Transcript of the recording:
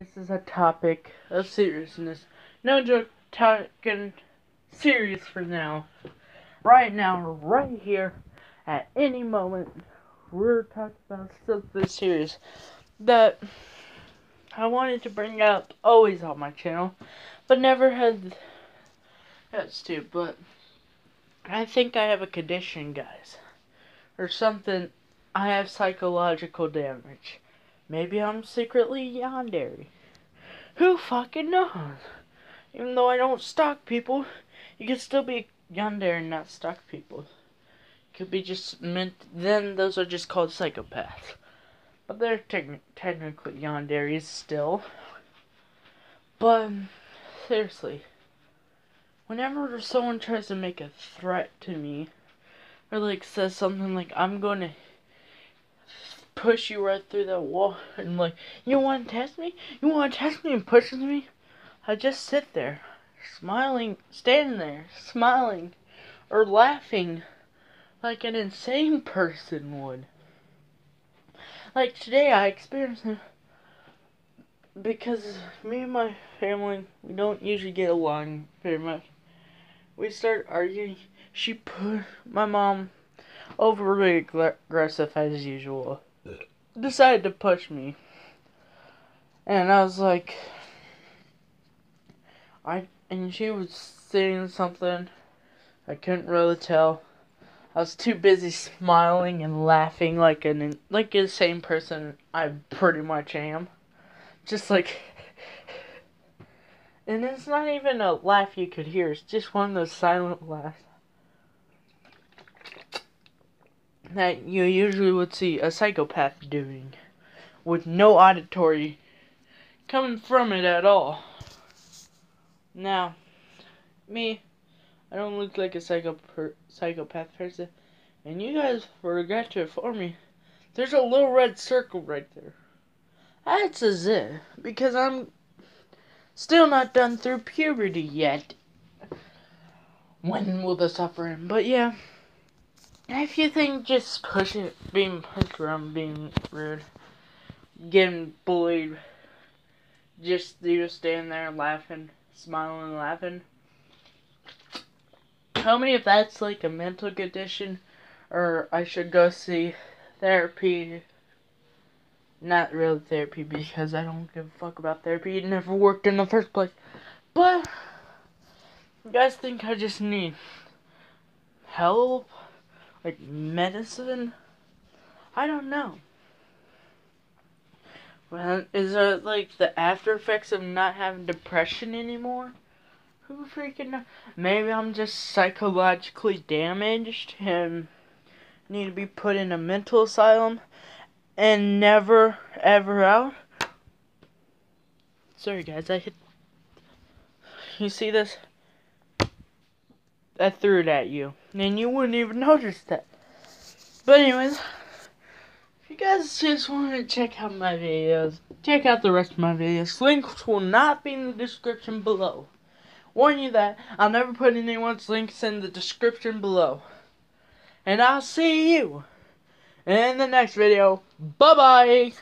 This is a topic of seriousness. No joke, talking serious for now. Right now, right here, at any moment, we're talking about something serious that I wanted to bring up always on my channel, but never had that's to. But I think I have a condition, guys, or something. I have psychological damage. Maybe I'm secretly yandere. Who fucking knows? Even though I don't stalk people, you could still be yandere and not stalk people. Could be just meant. Then those are just called psychopaths. But they're te technically yanderes still. But um, seriously, whenever someone tries to make a threat to me, or like says something like I'm going to push you right through that wall and like, you want to test me? You want to test me and pushes me? I just sit there, smiling, standing there, smiling, or laughing like an insane person would. Like today I experienced it because me and my family, we don't usually get along very much. We start arguing. She put my mom overly aggressive as usual decided to push me. And I was like, I, and she was saying something. I couldn't really tell. I was too busy smiling and laughing like an like the same person I pretty much am. Just like and it's not even a laugh you could hear, it's just one of those silent laughs. That you usually would see a psychopath doing with no auditory coming from it at all. Now, me, I don't look like a psycho per psychopath person, and you guys forgot to inform me. There's a little red circle right there. That's a a Z, because I'm still not done through puberty yet. When will the suffering? But yeah. If you think just pushing, being pushed around, being rude, getting bullied, just you stand there laughing, smiling, laughing. Tell me if that's like a mental condition, or I should go see therapy. Not real therapy because I don't give a fuck about therapy. It never worked in the first place. But you guys think I just need help? Like medicine? I don't know. Well, is there like the after effects of not having depression anymore? Who freaking? Maybe I'm just psychologically damaged and need to be put in a mental asylum and never ever out. Sorry guys, I hit. You see this? I threw it at you. And you wouldn't even notice that. But anyways, if you guys just want to check out my videos, check out the rest of my videos. Links will not be in the description below. Warn you that I'll never put anyone's links in the description below. And I'll see you in the next video. Bye-bye.